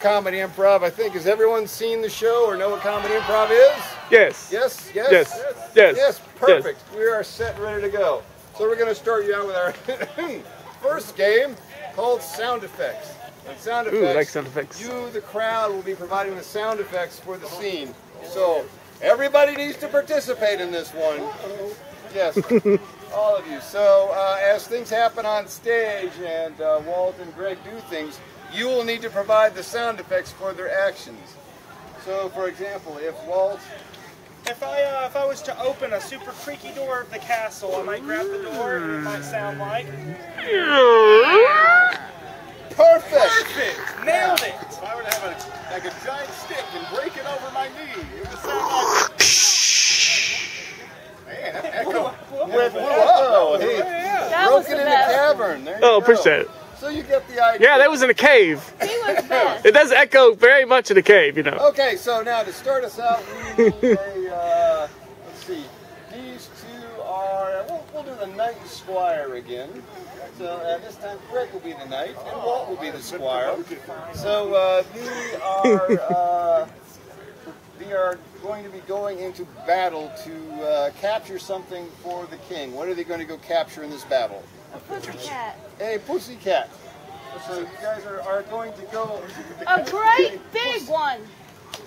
Comedy Improv, I think. Has everyone seen the show or know what Comedy Improv is? Yes. Yes? Yes? Yes. Yes. Yes, perfect. We are set and ready to go. So we're going to start you out with our first game called Sound Effects. And sound effects, Ooh, I like sound effects. you, the crowd, will be providing the sound effects for the scene. So everybody needs to participate in this one. Yes, all of you. So uh, as things happen on stage and uh, Walt and Greg do things, you will need to provide the sound effects for their actions. So, for example, if Walt If I uh, if I was to open a super creaky door of the castle, I might grab the door and it might sound like perfect. perfect, nailed it. If I were to have a, like a giant stick and break it over my knee, it would sound like. Man, that echo. With whoa, hey, That was broken the in the best. cavern. There you Oh, go. appreciate it. So you get the idea. Yeah, that was in a cave. He was best. It does echo very much in a cave, you know. Okay, so now to start us out, we need a, uh, let's see, these two are, we'll, we'll do the knight and squire again. So uh, this time Greg will be the knight and Walt will be the squire. So uh, we are, uh, we are going to be going into battle to uh, capture something for the king. What are they going to go capture in this battle? A pussycat. A pussycat. So you guys are, are going to go A great big one.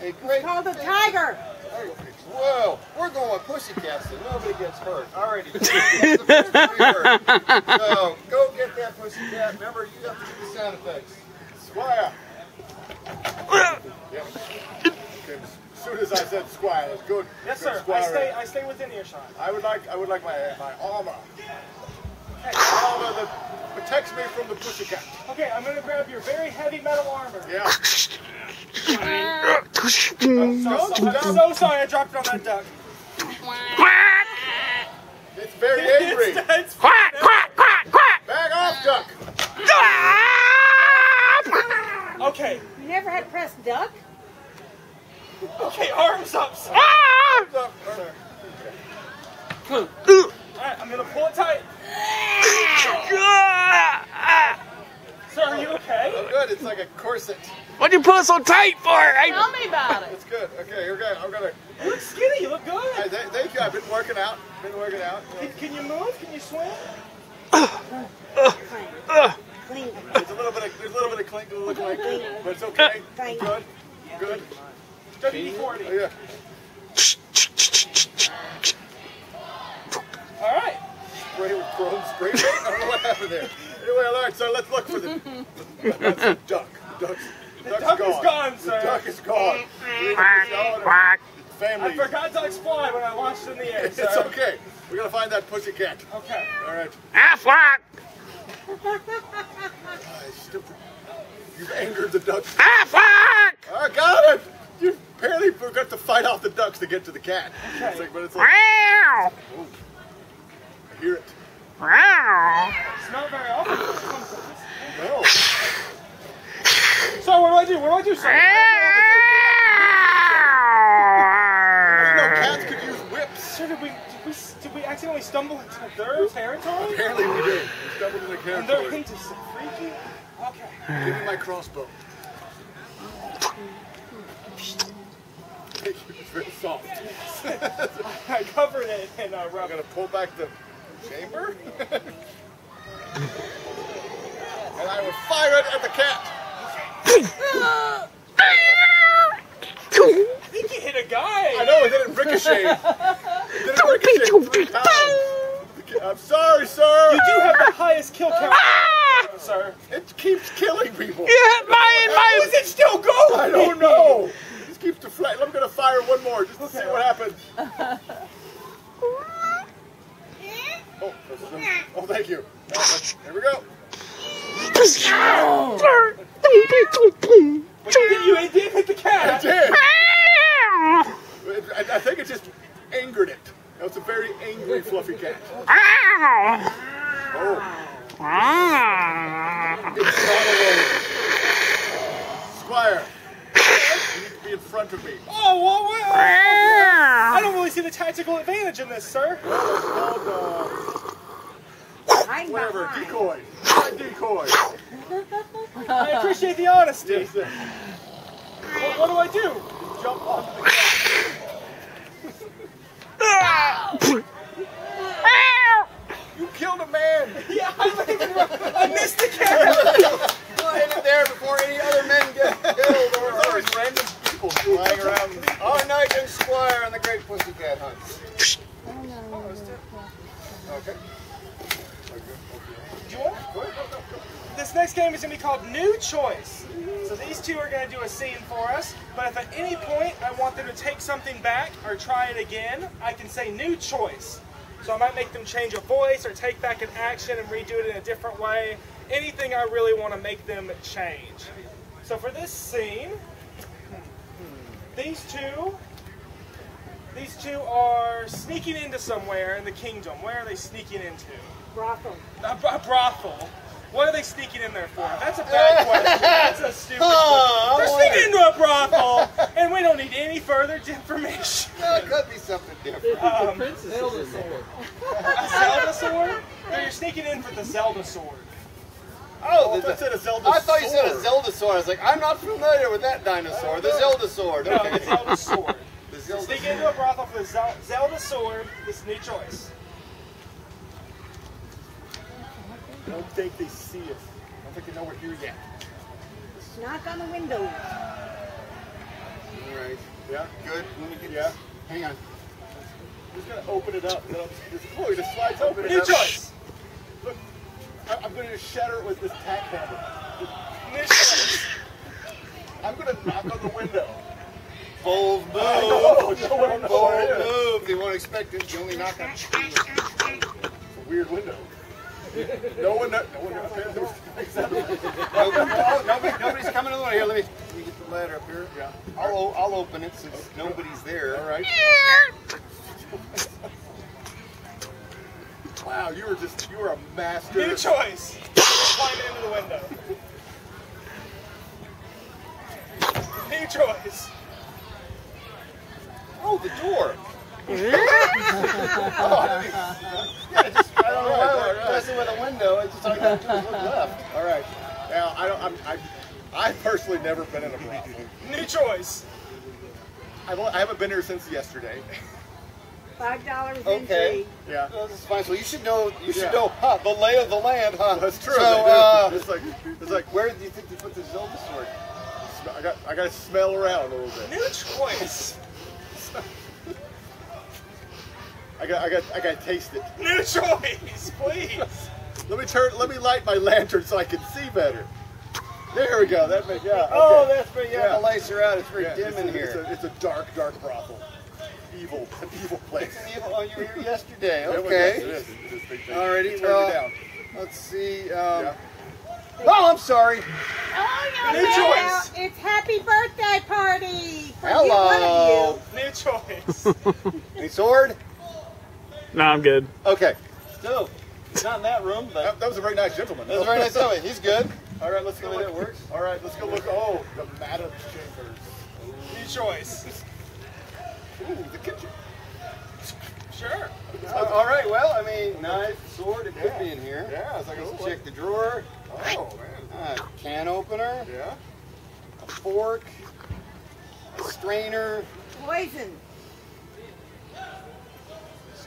a great Called a tiger. Whoa, we're going with pussycats so nobody gets hurt. Alrighty. The first to be hurt. so go get that pussycat. Remember, you have to do the sound effects. Squire. Yep. Okay, As soon as I said squire, that's good. Yes, Good sir. I squire. stay I stay within earshot. I would like, I would like my, my armor. Armor that protects me from the pussycat. Okay, I'm gonna grab your very heavy metal armor. Yeah. I'm so, I'm so sorry I dropped it on that duck. It's very angry. It's, it's, Quack, quack, quack, quack. Back off, duck. okay, You never had pressed duck? okay, arms up. Sir. Ah! Duck. Alright, I'm gonna pull it tight. Sir, are you okay? I'm Good. It's like a corset. What'd you pull so tight for? I, Tell me about it. It's good. Okay, you're good. I'm gonna. You look skinny, you look Hey, good. th- thank you. I've been working out. Been working out. Can, can you move? Can you swim? Clean. There's a little bit of there's a little bit of clink, a little clink, but it's okay. Thank you. Good. Good. WD-40. Oh, yeah. Alright. Spray with chrome spray paint. I don't know what happened there. Anyway, all right. So let's look for the. That's the duck. The duck's, the duck's duck is gone. gone, The sir. duck is gone. quack, quack. I Family. forgot ducks fly when I launched in the air, sir. It's okay. We're gonna find that pussy cat. Okay. All right. Ah, quack. I still- You've angered the ducks. Ah, quack. I got it. You apparently forgot to fight off the ducks to get to the cat. It's like, but it's like, Meow. I hear it. Meow. It's not very often. that it to this. No. So what do I do? What do I do, sir? I didn't know cats could use whips. Sir, did we, did we did we accidentally stumble into their territory? Apparently we did. We stumbled in the And they're territory. into some freaky. Okay. Give me my crossbow. Thank you. It's very soft. I covered it in uh, I'm gonna pull back the chamber. and I will fire it at the cat. I think you hit a guy. I know it didn't ricochet. It didn't ricochet. I'm sorry, sir. You do have the highest kill count, ah! sir. It keeps killing people. You hit my How is it still going? I don't know. Just keeps deflecting. I'm gonna fire one more just to see what happens. Oh, this is gonna- oh, thank you. Here we go. But you, you did hit the cat. I did. I, I think it just angered it. That was a very angry, fluffy cat. Oh, it's not. Squire, you need to be in front of me. Oh, well, well, I don't really see the tactical advantage in this, sir. Uh, I'm whatever, behind. decoy. Try decoy. I appreciate the honesty. Yes, sir. do? I do? Jump off the cat. You killed a man. Yeah, I, I missed the cat. We'll end it there before any other men get killed or There's hurt. always random people flying around. Our knight and squire on the Great Pussycat Hunt. Okay. Do you This next game is going to be called New Choice. So these two are going to do a scene for us, but if at any point I want them to take something back or try it again, I can say New Choice. So I might make them change a voice or take back an action and redo it in a different way. Anything I really want to make them change. So for this scene, these two, these two are sneaking into somewhere in the kingdom. Where are they sneaking into? Brothel. A, bro- a brothel. What are they sneaking in there for? That's a bad question. That's a stupid Huh, question. I They're sneaking into a brothel, and we don't need any further information. Well, it could be something different. Um, Zelda sword. a Zelda sword? No, you're sneaking in for the Zelda sword. Oh, I said a Zelda I thought you said a. Zelda sword. I was like, I'm not familiar with that dinosaur. The Zelda sword. No, Okay. the Zelda sword. The Zelda Sneak into a brothel for the Zelda sword. This new choice. I don't think they see us. I don't think they know we're here yet. Knock on the window. All right. Yeah? Good. Let me get Yeah? this. Hang on. I'm just gonna open it up. It'll- Just, oh, it just slides open. New choice. Look, I- I'm gonna just shatter it with this tack hammer. New. I'm gonna knock on the window. Bold move. No one knows Bold where it is. move. They won't expect it. You only knock on. It's a weird window. No one, no one, apparently, except Oh, nobody, nobody's coming in the way. Here, let me, let me get the ladder up here. Yeah. I'll, o- I'll open it since nobody's there. All right. Wow, you were just, you were a master. New choice. Climb into the window. New choice. Oh, the door. Oh, Yeah, just, I don't know why All we're right. messing with a window. It's just all you gotta do is look left. All right. Now, I don't, I'm, I, I've personally never been in a brothel. New choice. I've, only- I haven't been here since yesterday. Five dollars Okay. entry. Yeah. Well, this is fine. So you should know. You should Yeah. know huh, the lay of the land, huh? That's true. So, uh, it's like, it's like, where do you think they put the Zelda sword? I got, I got to smell around a little bit. New choice. I got, I got, I got to taste it. New choice, please. Let me turn, let me light my lantern so I can see better. There we go. That makes, yeah. Oh, that's pretty. Yeah, Yeah. the lights are out. It's very Yeah, dim it's in a, here. It's a, it's a dark, dark brothel. Evil, an evil place. It's an evil- Oh, you were here yesterday. Yeah, Okay. it is. It is. They- they Alrighty, turn well- you down. Let's see. Um, Yeah. Oh, I'm sorry. Oh, New no, choice. It's happy birthday party. For you, Hello. one of New choice. Any sword? No, I'm good. Okay. So, not in that room, but That, that was a very nice gentleman. that's a very nice of it. He's good. All right, let's go The way look. that works. All right, let's go look. Oh, the Madam Chambers. New choice. Ooh, the kitchen. Sure. Uh, all right. Well, I mean, knife, sword. It could Yeah. be in here. Yeah, it's like, Let's oh, check the drawer. Oh man. Uh, can opener, Yeah. a fork, a strainer. Poison.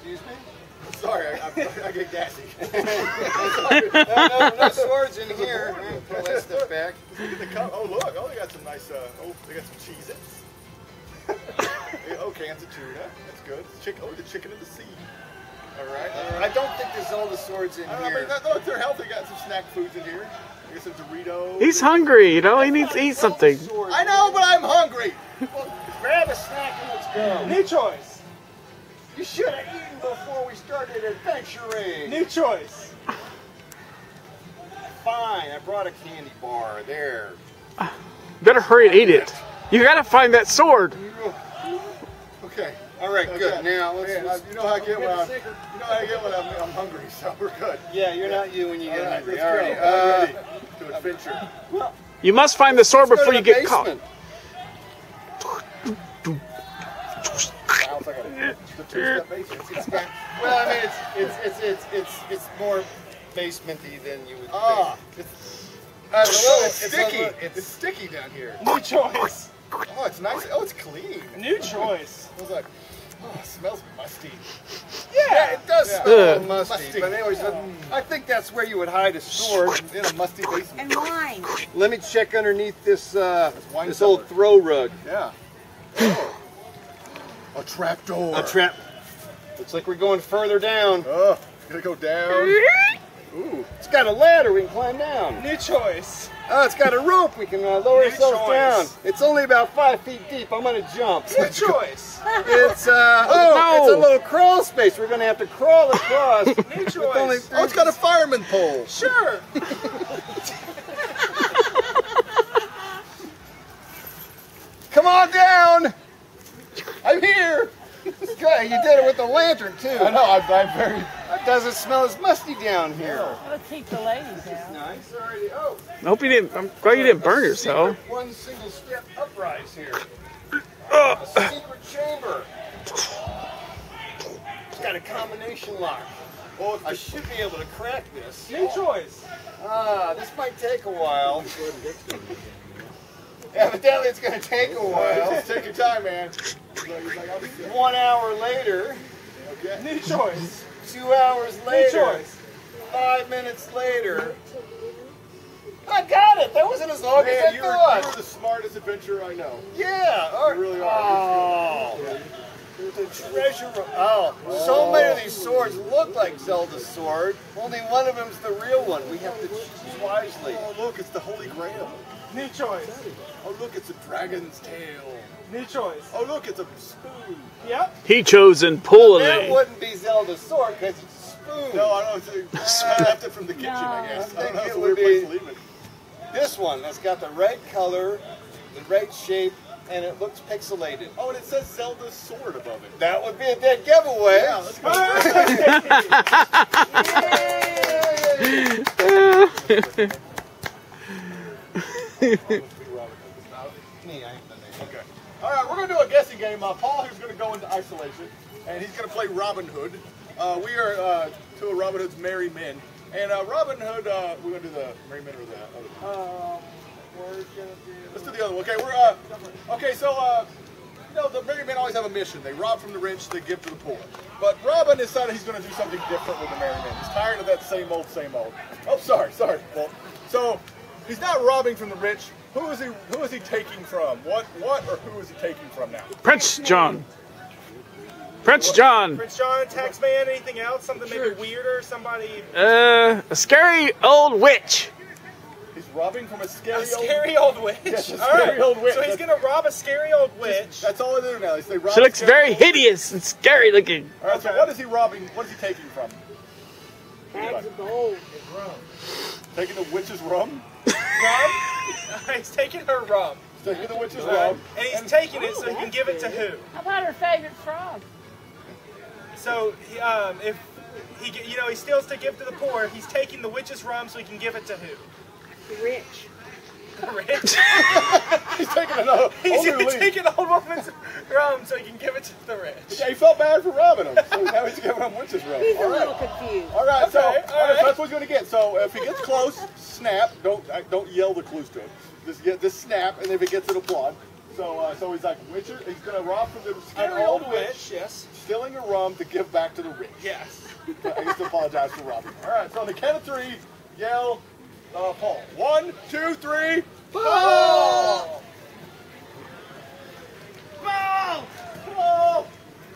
Excuse me. Sorry, I, I, I get gassy. no, no, no swords in here. Uh, Pull that stuff back. Look at the cup. Oh look. Oh, they got some nice. Uh, oh, they got some Cheez-Its. oh, cans of tuna. That's good. Chick- oh, the chicken in the sea. All right. all I don't think there's all the swords in I don't know, here. but no, they're healthy. Got some snack foods in here. I got some Doritos. He's hungry, you know, he needs to eat something. I know, but I'm hungry. Grab a snack and let's go. New choice. You should have eaten before we started adventuring. New choice. Fine, I brought a candy bar. There. Better hurry and eat it. You gotta find that sword. Okay. All right, good. Now let's. Man, let's you know how I get when I'm, Get you know how I get when I'm, I'm hungry, so we're good. Yeah, you're not you when you get right, hungry. let's go. right. I'm Uh, ready to adventure. You must find the sword before to you the get caught. Basement. Sounds like a the two-step basement. It's got- well, I mean, it's it's it's it's it's, it's more basementy than you would Ah, think. it's, Uh, it's, a little- it's it's sticky. little- It's sticky down here. New choice. Oh, it's nice. Oh, it's clean. New choice. I was like, oh, it smells musty. Yeah, it does Yeah. smell Ugh. musty, Musty. but anyways, I think that's where you would hide a sword. In a musty basement. And wine. Let me check underneath this uh, wine this old throw rug. Yeah. A trap door. A trap. Looks like we're going further down. Oh, gonna go down. Ooh. It's got a ladder we can climb down. New choice. Oh, it's got a rope we can uh, lower New ourselves choice. down. It's only about five feet deep. I'm gonna jump. New choice. It's uh oh, it's a little crawl space. We're gonna have to crawl across. New with only choice. Oh, it's got a fireman pole. Sure. Come on down. I'm here. Good. You did it with the lantern too. I know. I'm, I'm very. It doesn't smell as musty down here. Let's keep the ladies out. Nice already. Oh, I hope you didn't. I'm glad you didn't burn yourself. One single step uprise here. Ugh. A secret chamber. It's got a combination lock. Well, I should be able to crack this. New choice. Ah, this might take a while. Evidently, it's going to take a while. Take your time, man. He's like, he's like, I'll be there. One hour later, Okay. New choice. two hours later. New choice. five minutes later. I got it. That wasn't as long as I you're, you're the smartest adventurer I know. Yeah. Right. You really are. Oh. The treasure room. Oh, so many of these swords look like Zelda's sword. Only one of them's the real one. We have to choose wisely. Oh, look, it's the Holy Grail. New choice. Oh, look, it's a dragon's tail. New choice. Oh, look, it's a spoon. Yep. He chose and pulled That it. wouldn't be Zelda's sword because it's a spoon. No, I don't know. It's a, I left it from the kitchen, I guess. I don't think it would be- to leave it. This one that's got the right color, the right shape, and it looks pixelated. Oh, and it says Zelda's sword above it. That would be a dead giveaway. Yeah, let's go. Me, I ain't done that. Okay. All right, we're going to do a guessing game. Uh, Paul here's going to go into isolation, and he's going to play Robin Hood. Uh, we are uh, two of Robin Hood's merry men. And uh, Robin Hood, uh, we're going to do the merry men or the other Um, we're gonna do. Let's do the other one. Okay, we're uh, okay. So uh, you know, the merry men always have a mission. They rob from the rich, they give to the poor. But Robin decided he's going to do something different with the merry men. He's tired of that same old, same old. Oh, sorry, sorry, Walt. So he's not robbing from the rich. Who is he? Who is he taking from? What? What? Or who is he taking from now? Prince John. Prince John. Prince John, tax man, anything else? Something maybe weirder? Somebody. Uh, a scary old witch. He's robbing from a scary, A scary old witch. Yes, a All right. scary old witch. So he's gonna rob a scary old witch. old. That's all they do now. Is they rob. She looks very old- hideous and scary looking. All right. So what is he robbing? What is he taking from? Bags of gold. Taking the witch's rum. rum. he's taking her rum. Taking the witch's All right? rum. And he's taking it so he can give it to who? How about her favorite frog? So he, um, if he, you know, he steals to give to the poor, he's taking the witch's rum so he can give it to who? The rich. The rich. He's taking another. He's older lead. taking the old woman's rum so he can give it to the rich. Yeah, he felt bad for robbing him, so now he's giving him witch's rum. He's a All little confused. All right, so, Okay, all all right, right. so that's what he's gonna get. So if he gets close, snap. Don't uh, don't yell the clues to him. Just get just snap, and if he gets it, applaud. So uh, so he's like witcher. He's gonna rob from the scary old old witch, yes. stealing a rum to give back to the rich. Yes. I used to apologize for robbing. All right, so on the count of three, yell, uh, Paul. One, two, three. Paul! Paul! Paul!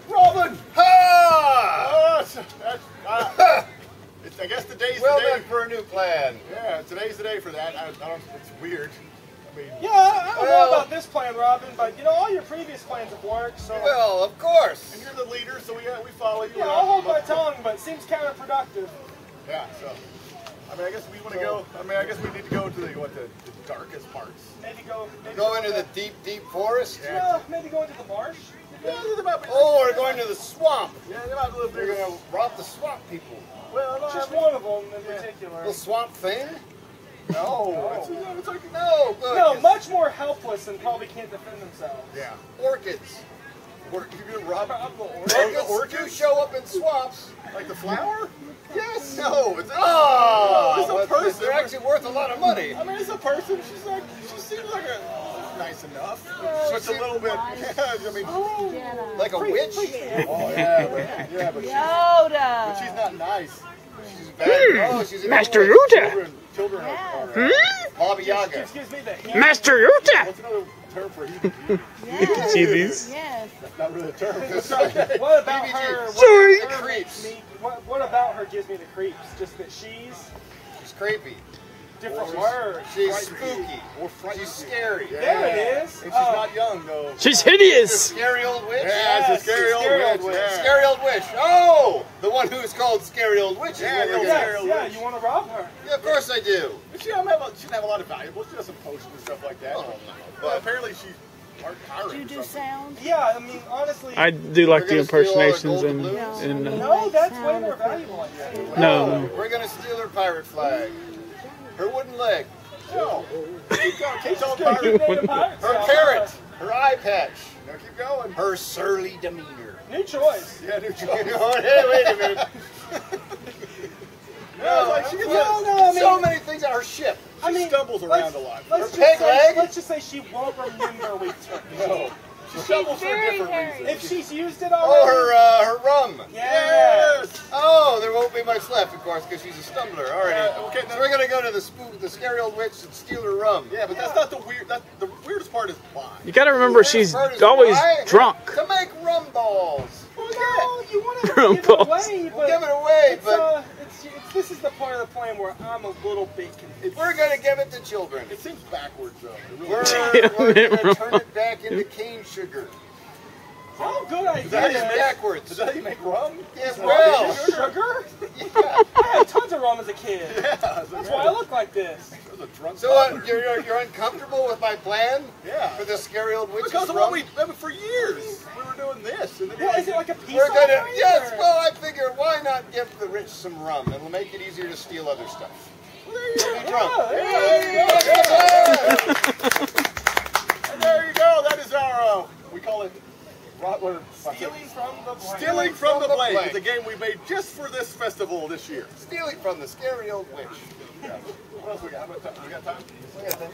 Robin! Ha! Oh, that's- uh, I guess today's Well the day. done for a new plan. Yeah, today's the day for that. I, I don't. It's weird. I mean, Yeah, I don't Well- know about this plan, Robin, but you know, all your previous plans have worked, so. Well, of course. and you're the leader, so we uh, we follow you. yeah, I'll hold my tongue, but it seems counterproductive. Yeah. So, I mean, I guess we want to go. I mean, I guess we need to go to the what the, the darkest parts. Maybe go. Maybe Go into the deep, deep forest. No, maybe go into the marsh. Yeah, there might. Oh, we're going to the swamp. Yeah, there might be a little They're going to rob the swamp people. Well, no, Just I mean, one of them in particular. The swamp thing? No, it's, it's like No, look. No, it's much more helpless and probably can't defend themselves. yeah. orchids. Or you're gonna rob Orchids, orchids? do show up in swamps. like the flower? Yes. No. It's, oh, It's a person. They're actually worth a lot of money. I mean, it's a person. She's like, she seems like a. nice enough. So it's a little bit. Yeah, I mean, oh Like a witch? Oh yeah, but, yeah, but she's, Yoda. but she's not nice. She's bad. Oh, she's an Master evil witch. Yoda. Children, children. Yeah. are uh, Baba Yaga. Just me the. Master Yoda. what's another term for heathen beauty? Yes. See these? Yes. Not really a term. What about her? What, Sorry. The creeps. me, what, what about her gives me the creeps? Just that she's She's creepy. different words. She's spooky. Or. She's scary. There it is. And she's Oh. not young though. She's She's a hideous. scary old witch. Yeah, it's Yes, a scary old scary old witch. witch. Yeah. Scary old witch. Oh, the one who's called Scary Old Witch. is Yeah, what the we're old gonna- scary old yeah, witch. you want to rob her. Yeah, of course I do. She doesn't have a, she doesn't have a lot of valuables. She does some potions and stuff like that. Oh, no. But apparently she's hard Do you do sound? Yeah, I mean, honestly. I do like the We're gonna steal all her impersonations and, balloons? and uh, no, that's way more valuable. I think. no, no. We're gonna steal her pirate flag. Her wooden leg. No. Keep going. Keep going, pirate. you made a pirate Her sound. carrot. Her eye patch. Now keep going. Her surly demeanor. New choice. Yeah, new choice. Hey, wait a minute. No, it's like she gets No, no, I mean, so many things on her ship. I mean, stumbles around a lot. Let's Her just, peg say, leg? let's just say she won't remember we took it. No. She stumbles for a very different hairy. reason. If she's used it Oh, already. her uh, her rum. Yes. Oh, there won't be much left, of course, because she's a stumbler already. Yeah, okay, so no- we're gonna go to the spook, the scary old witch, and steal her rum. Yeah, but that's not the weird. That the weirdest part is why. You gotta remember she's always drunk. To make rum balls. No, you want to give it away, We'll but give it away, it's, but uh, it's, it's, this is the part of the plan where I'm a little bit confused. we're gonna give it to children. It seems backwards though. Really We're, does. we're it, gonna turn it back into cane sugar. Oh, good idea. That is Is backwards. that how you make rum? Yeah, Sugar? well. Sugar? Yeah. I had tons of rum as a kid. Yeah. That's why I look like this. Was a drunk. So uh, you're, you're you're uncomfortable with my plan Yeah. for the scary old witch's Because of rum? what we I mean, for years we were doing this, and then Yeah, is it like a peace We're gonna yes. or- Well, I figure why not give the rich some rum? It'll make it easier to steal other stuff. Be drunk. And there you go. That is our uh, we call it rot, what, Stealing from the blank. Stealing from the the Blade. Blade. It's a game we made just for this festival this year. Stealing from the scary old witch. Yeah. What else we got? We got time? We got the